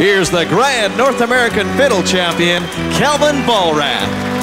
Here's the Grand North American Fiddle Champion, Kelvin Vollrath.